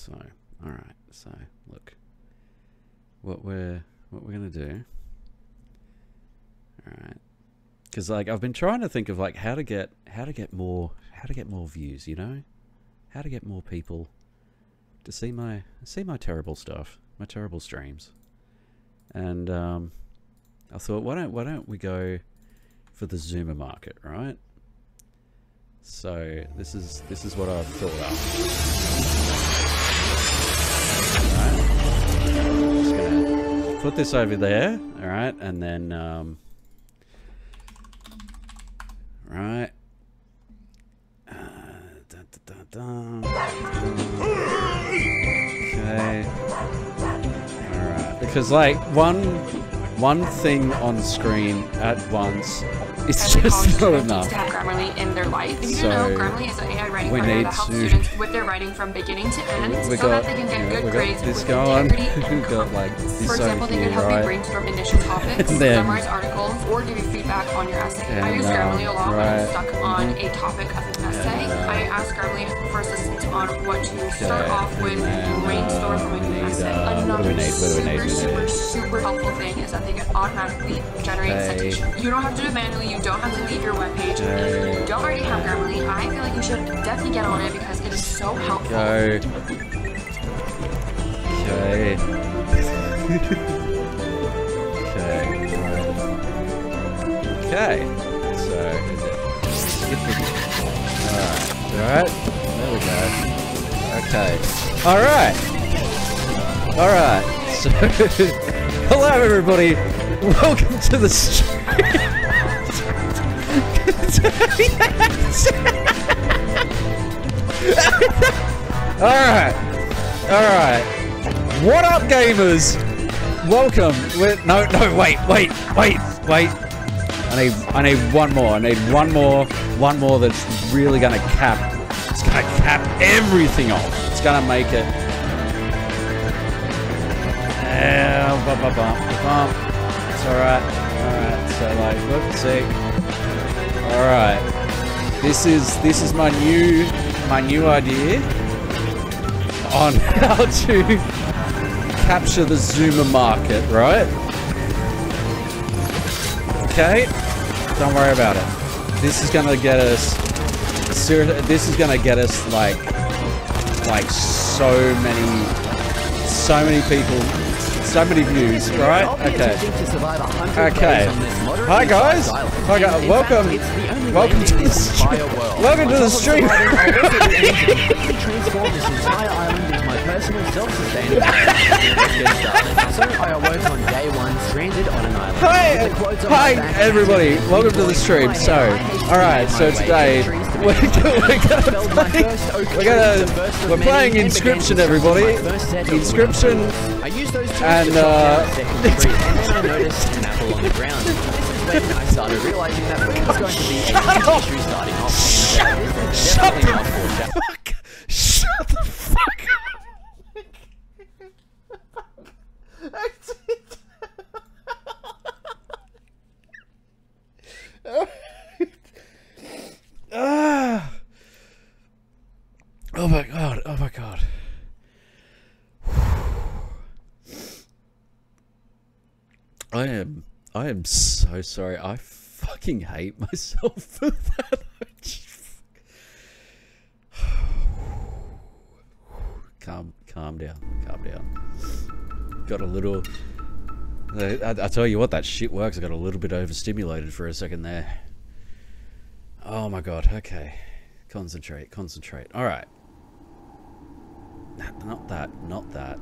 So, all right. So, look, what we're what we're gonna do. All right, because like I've been trying to think of like how to get how to get more how to get more views. You know, how to get more people to see my see my terrible stuff, my terrible streams, and um, I thought why don't why don't we go for the Zoomer market, right? So this is this is what I've thought up. Put this over there, alright, and then um right. Uh. Okay. Alright. Because like one one thing on screen at once college just not enough. to have Grammarly in their life. Did you So, know Grammarly is an AI writing we need that helps to- students with their writing from beginning to end we so got, that they can get yeah, good grades with integrity we got like For example, they can help right? you brainstorm initial topics, then- summarize articles, or give you feedback on your essay. I And, use uh, Grammarly a lot when I'm stuck on mm-hmm. a topic of an essay. Uh, for assistance on what to start Okay, off with, and then, brainstorm from a uh, new need, essay. uh, what do we Another need? What do we need? super, What do we super, super helpful thing is that they can automatically generate Okay. citations. You don't have to do it manually. You don't have to leave your webpage. Okay. If you don't already have Grammarly, I feel like you should definitely get on it because it is so helpful. Okay. okay. Okay. So. Alright. Alright. There we go. Okay. Alright. Alright. So. Hello, everybody. Welcome to the Alright. Alright. What up, gamers? Welcome. We're, no, no, wait, wait, wait, wait. I need, I need one more. I need one more, one more that's really gonna cap. It's gonna cap everything off. It's gonna make it. Uh, bum, bum, bum, bum. It's alright. Alright. So like, let's see. Alright. This is this is my new my new idea on how to capture the Zoomer market, right? Okay, don't worry about it. This is gonna get us. This is gonna get us like, like so many, so many people, so many views, right? Okay. Okay. Hi guys. Hi guys. Welcome. Welcome to the stream. Welcome to the stream. transform this entire island into my personal self-sustaining So I awoke on day one, stranded on an island. Hi, the quotes on my hi everybody. Welcome to the stream. So, all right. So today we're, gonna- we're gonna. We're playing Inscryption, everybody. Inscryption. I used those trees And, to chop down uh, a second then I noticed an apple on the ground. This is when I started realizing that food was going to be a starting off. Shut definitely the not for Jack. fuck. Shut the fuck up. Ah. Oh my god. Oh my god. I am I am so sorry. I fucking hate myself for that. Calm calm down. Calm down. Got a little I, I, tell you what, that shit works. I got a little bit overstimulated for a second there. Oh my god, okay. Concentrate, concentrate. Alright. Not that, not that.